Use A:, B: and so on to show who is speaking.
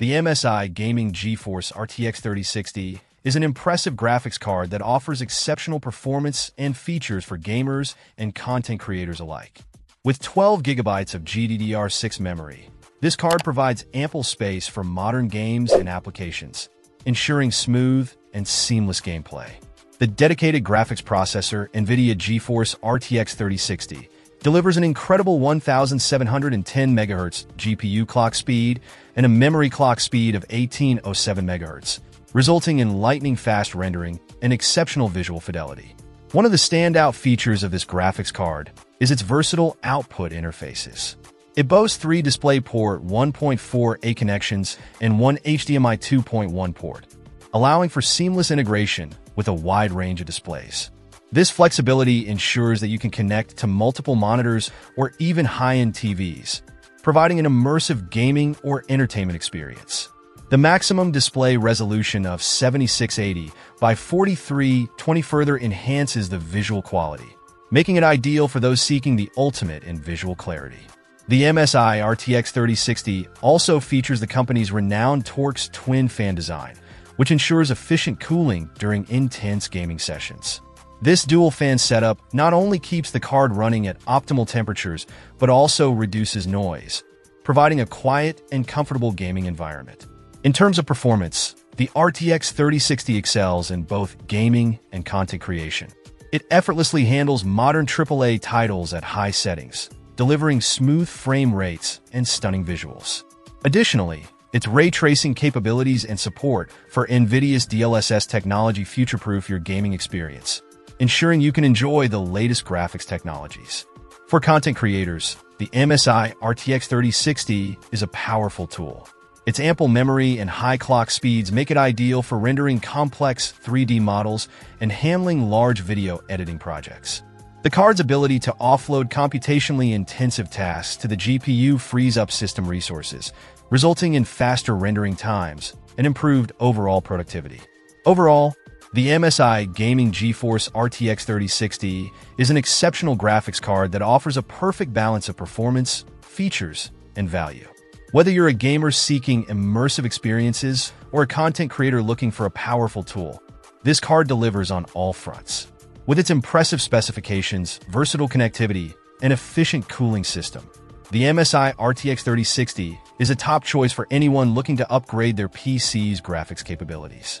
A: The MSI Gaming GeForce RTX 3060 is an impressive graphics card that offers exceptional performance and features for gamers and content creators alike. With 12 gigabytes of GDDR6 memory, this card provides ample space for modern games and applications, ensuring smooth and seamless gameplay. The dedicated graphics processor, NVIDIA GeForce RTX 3060, delivers an incredible 1710 MHz GPU clock speed and a memory clock speed of 1807 MHz, resulting in lightning-fast rendering and exceptional visual fidelity. One of the standout features of this graphics card is its versatile output interfaces. It boasts three DisplayPort 1.4a connections and one HDMI 2.1 port, allowing for seamless integration with a wide range of displays. This flexibility ensures that you can connect to multiple monitors or even high-end TVs, providing an immersive gaming or entertainment experience. The maximum display resolution of 7680 by 4320 further enhances the visual quality, making it ideal for those seeking the ultimate in visual clarity. The MSI RTX 3060 also features the company's renowned Torx twin fan design, which ensures efficient cooling during intense gaming sessions. This dual fan setup not only keeps the card running at optimal temperatures, but also reduces noise, providing a quiet and comfortable gaming environment. In terms of performance, the RTX 3060 excels in both gaming and content creation. It effortlessly handles modern AAA titles at high settings, delivering smooth frame rates and stunning visuals. Additionally, its ray tracing capabilities and support for NVIDIA's DLSS technology future-proof your gaming experience ensuring you can enjoy the latest graphics technologies. For content creators, the MSI RTX 3060 is a powerful tool. Its ample memory and high clock speeds make it ideal for rendering complex 3D models and handling large video editing projects. The card's ability to offload computationally intensive tasks to the GPU frees up system resources, resulting in faster rendering times and improved overall productivity. Overall, the MSI Gaming GeForce RTX 3060 is an exceptional graphics card that offers a perfect balance of performance, features, and value. Whether you're a gamer seeking immersive experiences or a content creator looking for a powerful tool, this card delivers on all fronts. With its impressive specifications, versatile connectivity, and efficient cooling system, the MSI RTX 3060 is a top choice for anyone looking to upgrade their PC's graphics capabilities.